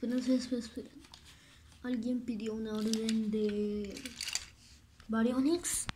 Esperen, esperen, esperen. Alguien pidió una orden de Baryonyx.